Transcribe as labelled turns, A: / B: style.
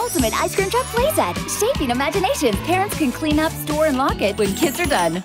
A: ultimate ice cream truck playset, shaping imagination. parents can clean up, store, and lock it when kids are done.